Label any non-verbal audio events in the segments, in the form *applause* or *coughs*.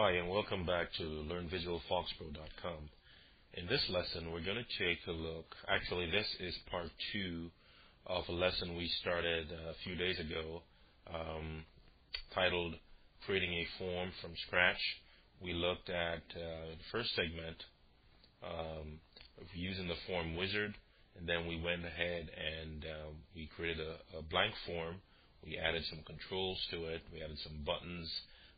Hi, and welcome back to LearnVisualFoxPro.com. In this lesson, we're going to take a look. Actually, this is part two of a lesson we started a few days ago um, titled Creating a Form from Scratch. We looked at uh, the first segment um, using the form wizard, and then we went ahead and uh, we created a, a blank form. We added some controls to it. We added some buttons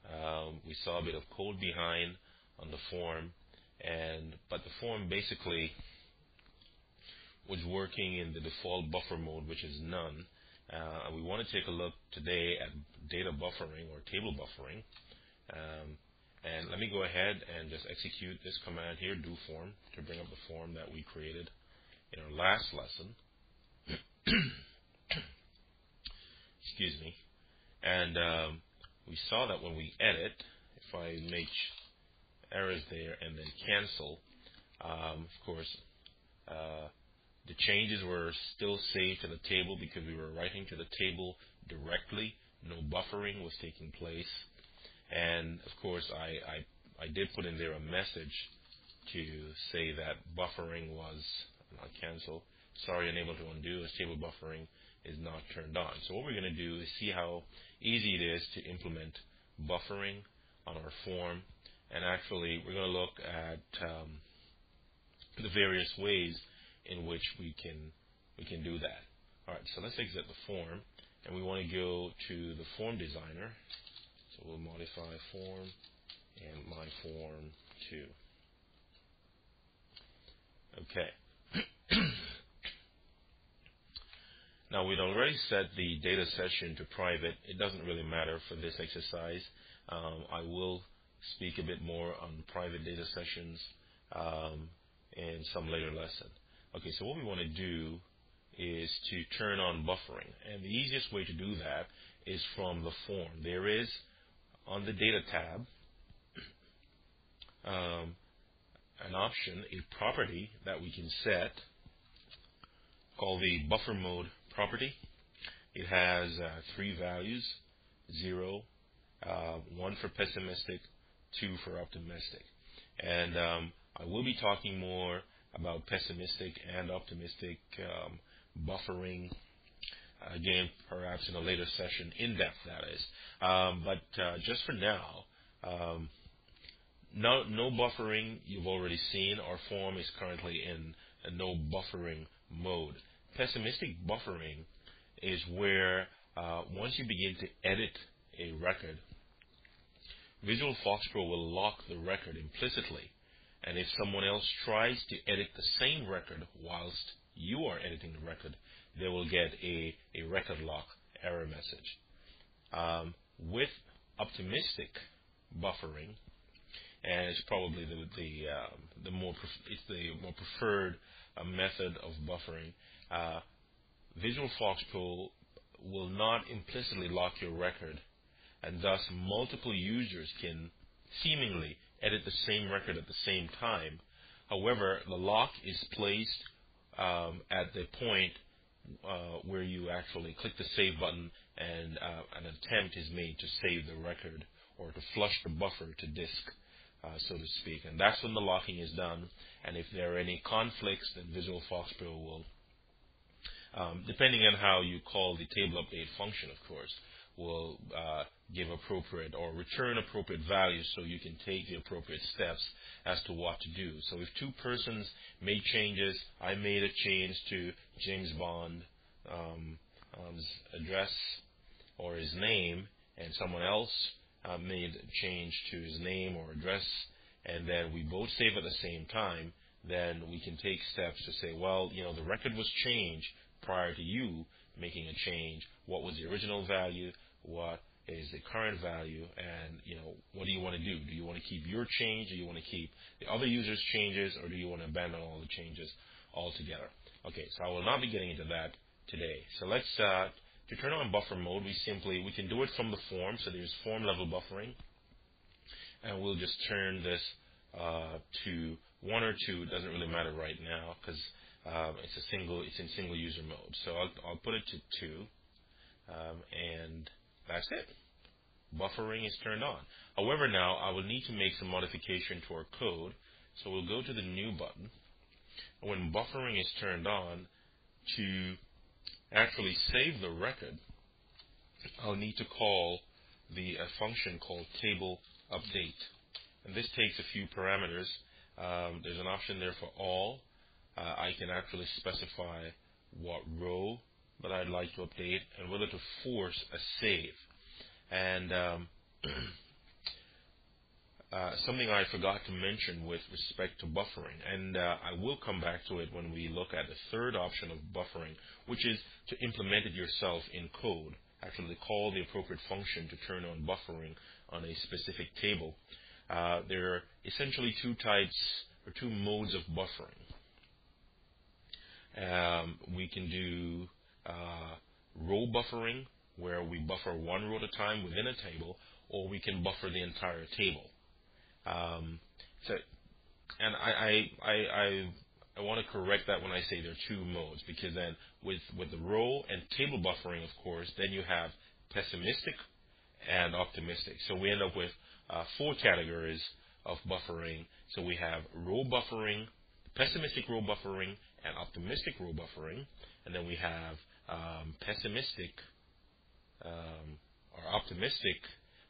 um, we saw a bit of code behind on the form, and but the form basically was working in the default buffer mode, which is none. Uh, we want to take a look today at data buffering or table buffering. Um, and let me go ahead and just execute this command here, do form, to bring up the form that we created in our last lesson. *coughs* Excuse me. And um, we saw that when we edit, if I make errors there and then cancel, um, of course, uh, the changes were still saved to the table because we were writing to the table directly. No buffering was taking place. And of course, I, I, I did put in there a message to say that buffering was not cancel. Sorry, unable to undo as table buffering is not turned on. So what we're going to do is see how easy it is to implement buffering on our form. And actually, we're going to look at um, the various ways in which we can we can do that. All right, so let's exit the form, and we want to go to the form designer. So we'll modify form and my form too. Okay. Now we'd already set the data session to private. It doesn't really matter for this exercise. Um, I will speak a bit more on private data sessions um, in some later lesson. Okay, so what we want to do is to turn on buffering. And the easiest way to do that is from the form. There is, on the data tab, um, an option, a property that we can set called the buffer mode property. It has uh, three values, zero, uh, one for pessimistic, two for optimistic. And um, I will be talking more about pessimistic and optimistic um, buffering again, perhaps in a later session, in depth that is. Um, but uh, just for now, um, no, no buffering you've already seen. Our form is currently in no buffering mode pessimistic buffering is where uh, once you begin to edit a record, Visual FoxPro will lock the record implicitly. And if someone else tries to edit the same record whilst you are editing the record, they will get a, a record lock error message. Um, with optimistic buffering, and it's probably the the, uh, the more it's the more preferred uh, method of buffering uh, Visual FoxPro will not implicitly lock your record, and thus multiple users can seemingly edit the same record at the same time. However, the lock is placed um, at the point uh, where you actually click the save button and uh, an attempt is made to save the record or to flush the buffer to disk, uh, so to speak. And that's when the locking is done. And if there are any conflicts, then Visual FoxPro will um, depending on how you call the table update function, of course, will uh, give appropriate or return appropriate values so you can take the appropriate steps as to what to do. So if two persons made changes, I made a change to James Bond's um, um, address or his name, and someone else uh, made a change to his name or address, and then we both save at the same time, then we can take steps to say, well, you know, the record was changed, prior to you making a change, what was the original value, what is the current value, and you know what do you want to do? Do you want to keep your change? Do you want to keep the other user's changes, or do you want to abandon all the changes altogether? Okay, so I will not be getting into that today. So let's uh, to turn on buffer mode, we simply we can do it from the form. So there's form level buffering, and we'll just turn this uh, to one or two. It doesn't really matter right now because um, it's a single, it's in single user mode. So I'll, I'll put it to two, um, and that's it. buffering is turned on. However, now I will need to make some modification to our code. So we'll go to the new button. When buffering is turned on, to actually save the record, I'll need to call the a function called table update. And this takes a few parameters. Um, there's an option there for all. Uh, I can actually specify what row that I'd like to update and whether to force a save. And um, *clears throat* uh, something I forgot to mention with respect to buffering, and uh, I will come back to it when we look at the third option of buffering, which is to implement it yourself in code actually call the appropriate function to turn on buffering on a specific table. Uh, there are essentially two types or two modes of buffering. Um, we can do uh, row buffering, where we buffer one row at a time within a table, or we can buffer the entire table. Um, so, and I, I, I, I want to correct that when I say there are two modes, because then with, with the row and table buffering, of course, then you have pessimistic and optimistic. So we end up with uh, four categories of buffering. So we have row buffering, pessimistic row buffering, and optimistic row buffering. And then we have um, pessimistic um, or optimistic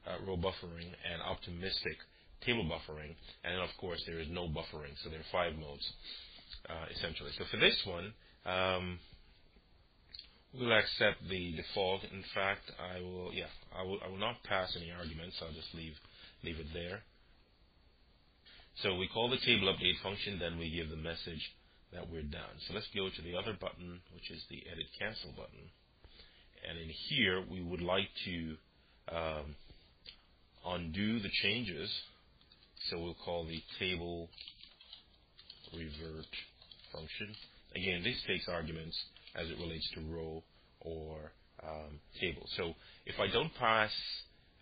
uh, row buffering and optimistic table buffering. And then, of course, there is no buffering. So there are five modes uh, essentially. So for this one, um, we'll accept the default. In fact, I will, yeah, I will, I will not pass any arguments. I'll just leave, leave it there. So we call the table update function, then we give the message that we're done. So let's go to the other button, which is the edit cancel button. And in here, we would like to um, undo the changes. So we'll call the table revert function. Again, this takes arguments as it relates to row or um, table. So if I don't pass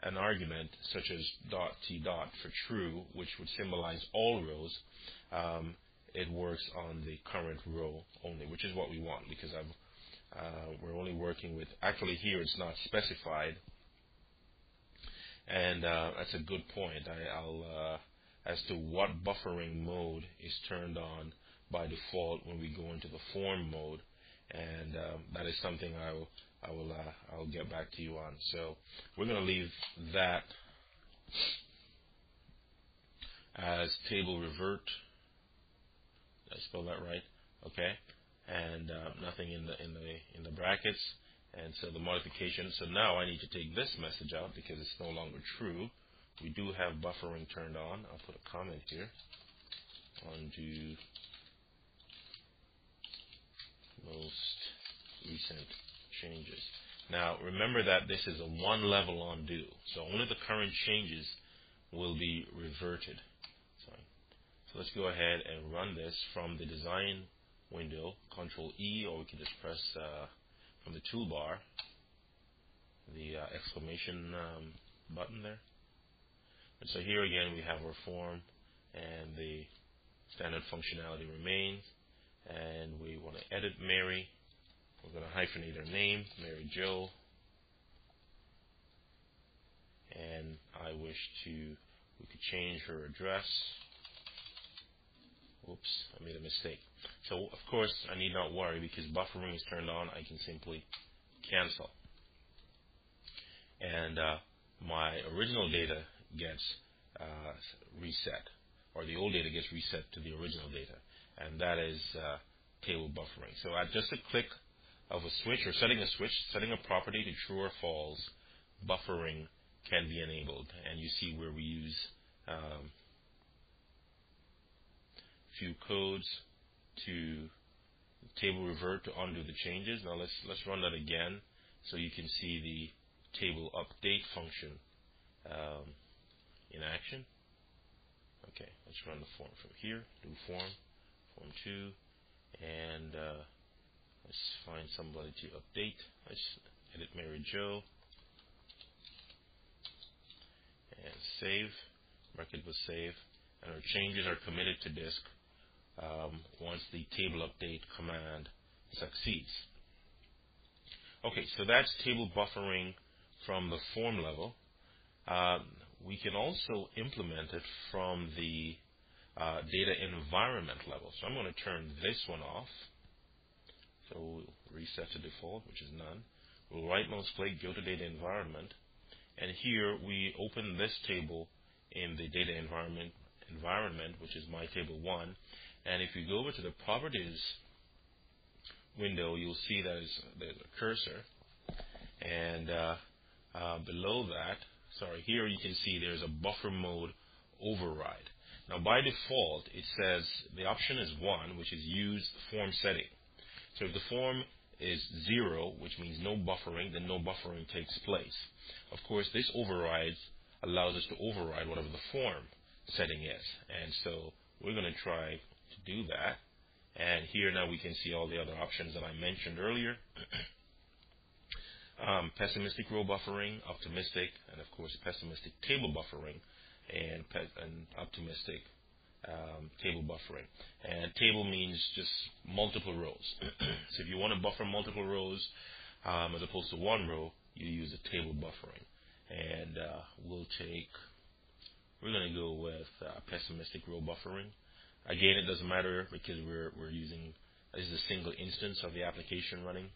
an argument such as dot t dot for true, which would symbolize all rows, um, it works on the current row only, which is what we want because uh, we're only working with. Actually, here it's not specified, and uh, that's a good point. I, will uh, as to what buffering mode is turned on by default when we go into the form mode, and um, that is something I will I will uh, I'll get back to you on. So we're going to leave that as table revert. I spell that right? Okay, and uh, nothing in the in the in the brackets. And so the modification. So now I need to take this message out because it's no longer true. We do have buffering turned on. I'll put a comment here. Undo most recent changes. Now, remember that this is a one level undo, so only the current changes will be reverted. So let's go ahead and run this from the design window, Control E, or we can just press uh, from the toolbar the uh, exclamation um, button there. And so here again we have our form and the standard functionality remains and we want to edit Mary. We're going to hyphenate her name, Mary Jo. And I wish to, we could change her address. Oops, I made a mistake. So, of course, I need not worry because buffering is turned on. I can simply cancel. And uh, my original data gets uh, reset, or the old data gets reset to the original data and that is uh, table buffering. So at just a click of a switch or setting a switch, setting a property to true or false, buffering can be enabled. And you see where we use um, few codes to table revert to undo the changes. Now let's let's run that again so you can see the table update function um, in action. Okay, let's run the form from here. Do form form 2 and uh, let's find somebody to update let's edit Mary Jo and save record was saved and our changes are committed to disk um, once the table update command succeeds okay so that's table buffering from the form level Um, we can also implement it from the uh, data environment level. So I'm going to turn this one off. So we'll reset to default, which is none. We'll right mouse click, go to data environment, and here we open this table in the data environment environment, which is my table one. And if you go over to the properties window, you'll see that there's a cursor, and uh, uh, below that, sorry, here you can see there's a buffer mode override. Now by default, it says the option is 1, which is use form setting. So if the form is 0, which means no buffering, then no buffering takes place. Of course, this overrides allows us to override whatever the form setting is. And so we're going to try to do that. And here now we can see all the other options that I mentioned earlier. *clears throat* um, pessimistic row buffering, optimistic, and of course pessimistic table buffering, and, and optimistic um, table buffering. And table means just multiple rows. *clears throat* so if you want to buffer multiple rows um, as opposed to one row, you use a table buffering. And uh, we'll take, we're going to go with uh, pessimistic row buffering. Again, it doesn't matter because we're, we're using, this is a single instance of the application running.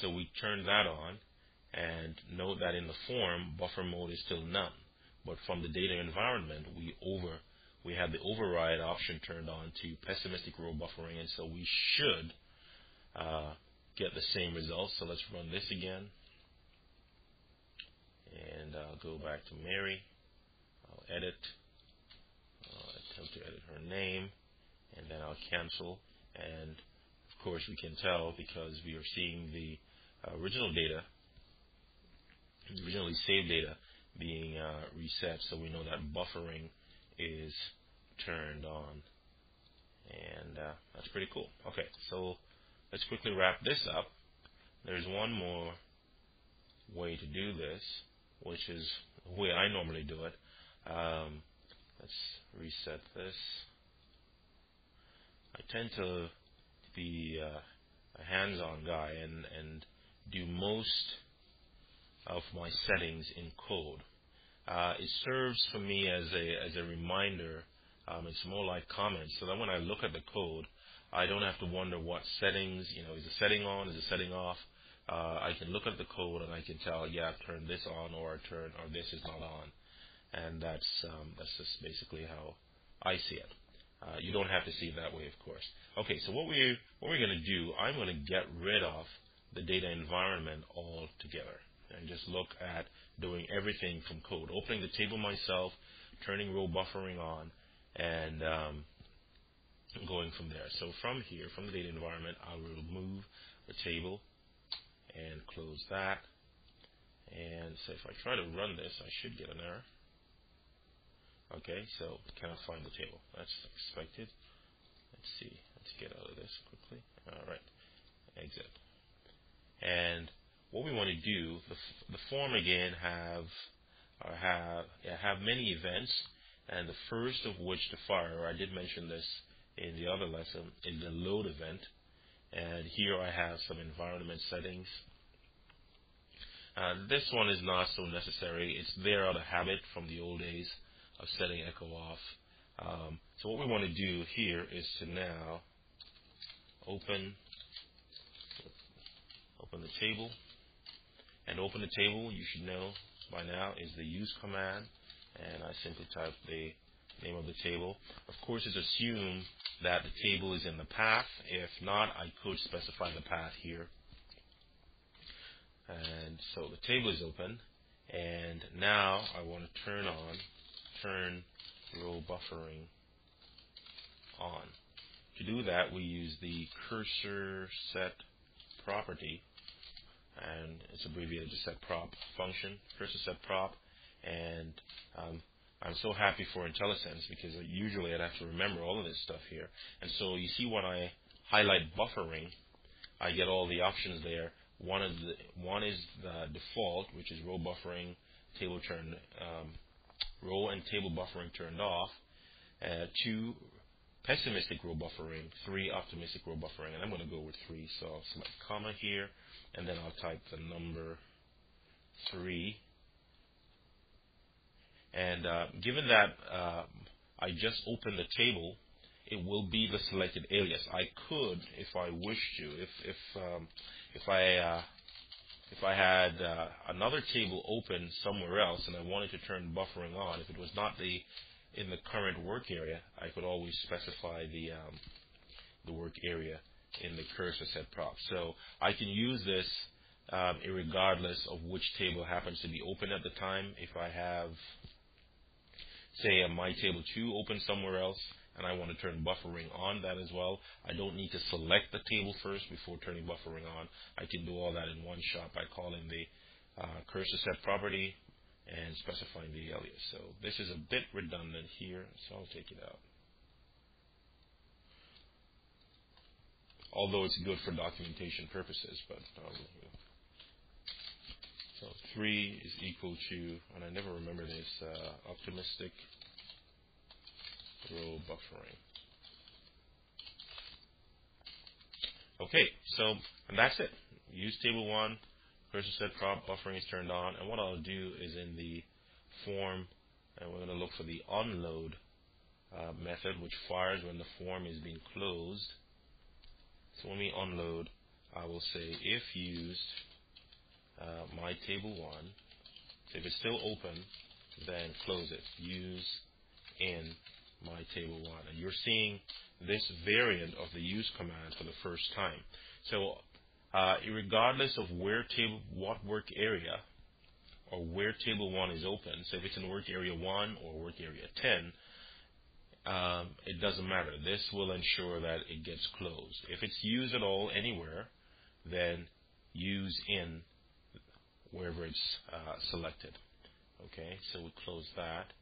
So we turn that on and note that in the form, buffer mode is still none. But from the data environment, we over we have the override option turned on to pessimistic row buffering, and so we should uh, get the same results. So let's run this again, and I'll go back to Mary. I'll edit, To edit her name, and then I'll cancel. And of course, we can tell because we are seeing the original data, originally saved data being uh, reset, so we know that buffering is turned on. And uh, that's pretty cool. Okay, so let's quickly wrap this up. There's one more way to do this, which is the way I normally do it. Um, let's reset this. I tend to be uh, a hands-on guy and, and do most of my settings in code. Uh, it serves for me as a as a reminder. Um, it's more like comments, so that when I look at the code, I don't have to wonder what settings. You know, is the setting on? Is the setting off? Uh, I can look at the code and I can tell, yeah, I've turned this on, or I turn, or this is not on, and that's um, that's just basically how I see it. Uh, you don't have to see it that way, of course. Okay, so what we what we're going to do, I'm going to get rid of the data environment altogether and just look at doing everything from code, opening the table myself, turning row buffering on, and um, going from there. So from here, from the data environment, I will remove the table and close that. And so if I try to run this, I should get an error. Okay, so cannot find the table. That's expected. Let's see. Let's get out of this quickly. All right, exit. And what we want to do, the, the form again have uh, have yeah, have many events, and the first of which to fire, I did mention this in the other lesson, is the load event. And here I have some environment settings. Uh, this one is not so necessary. It's there out of habit from the old days of setting echo off. Um, so what we want to do here is to now open open the table and open the table, you should know by now, is the use command. And I simply type the name of the table. Of course, it's assumed that the table is in the path. If not, I could specify the path here. And so the table is open. And now I want to turn on, turn row buffering on. To do that, we use the cursor set property and it's abbreviated to set prop function, cursor set prop, and um, I'm so happy for IntelliSense because usually I'd have to remember all of this stuff here. And so you see when I highlight buffering, I get all the options there. One is the, one is the default, which is row buffering, table turn, um, row and table buffering turned off. Uh, two, pessimistic row buffering. Three, optimistic row buffering. And I'm going to go with three. So I'll select comma here and then I'll type the number 3 And uh, given that uh, I just opened the table, it will be the selected alias. I could, if I wish to, if if um, if I uh, if I had uh, another table open somewhere else and I wanted to turn buffering on, if it was not the in the current work area, I could always specify the um, the work area in the cursor set prop. So I can use this um, regardless of which table happens to be open at the time. If I have, say, a my table 2 open somewhere else, and I want to turn buffering on that as well, I don't need to select the table first before turning buffering on. I can do all that in one shot by calling the uh, cursor set property and specifying the alias. So this is a bit redundant here, so I'll take it out. Although it's good for documentation purposes, but um, so 3 is equal to, and I never remember this, uh, optimistic row buffering. Okay, so and that's it. Use table 1, cursor set prop, buffering is turned on, and what I'll do is in the form, and we're going to look for the unload uh, method, which fires when the form is being closed. So when we unload, I will say if used uh, my table 1. So if it's still open, then close it. Use in my table 1. And you're seeing this variant of the use command for the first time. So uh, regardless of where table, what work area or where table 1 is open, so if it's in work area 1 or work area 10, um, it doesn't matter. This will ensure that it gets closed. If it's used at all anywhere, then use in wherever it's uh, selected. Okay, so we close that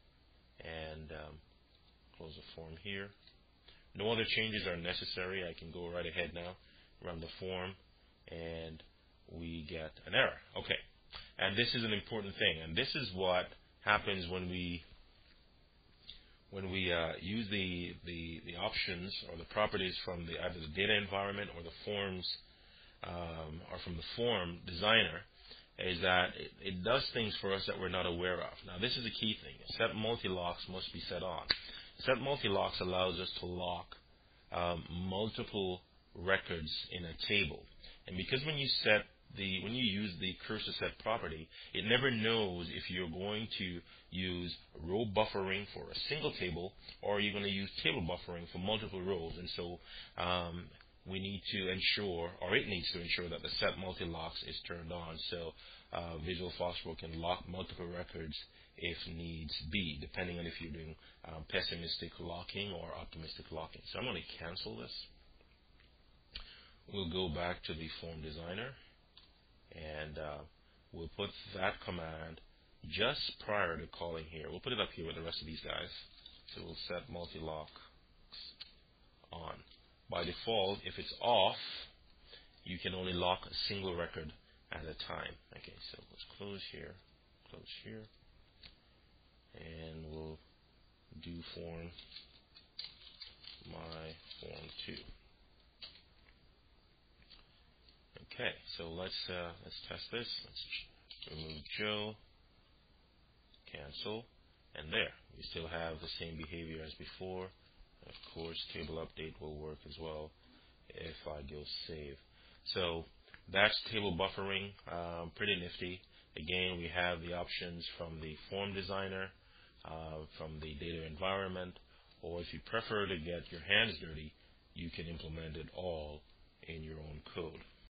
and um, close the form here. No other changes are necessary. I can go right ahead now, run the form, and we get an error. Okay, and this is an important thing, and this is what happens when we when we uh, use the, the, the options or the properties from the either the data environment or the forms um, or from the form designer is that it, it, does things for us that we're not aware of. Now, this is a key thing. Set multi-locks must be set on. Set multi-locks allows us to lock um, multiple records in a table. And because when you set the when you use the cursor set property, it never knows if you're going to use row buffering for a single table or you're going to use table buffering for multiple rows. And so um, we need to ensure, or it needs to ensure that the set multi-locks is turned on. So uh, Visual Fox can lock multiple records if needs be, depending on if you're doing um, pessimistic locking or optimistic locking. So I'm going to cancel this. We'll go back to the form designer and uh, we'll put that command just prior to calling here. We'll put it up here with the rest of these guys. So we'll set multi-lock on by default, if it's off, you can only lock a single record at a time. Okay, so let's close here, close here, and we'll do form my form 2. Okay, so let's uh, let's test this. Let's remove Joe, cancel, and there. We still have the same behavior as before. Of course, table update will work as well if I go save. So that's table buffering, um, pretty nifty. Again, we have the options from the form designer, uh, from the data environment, or if you prefer to get your hands dirty, you can implement it all in your own code.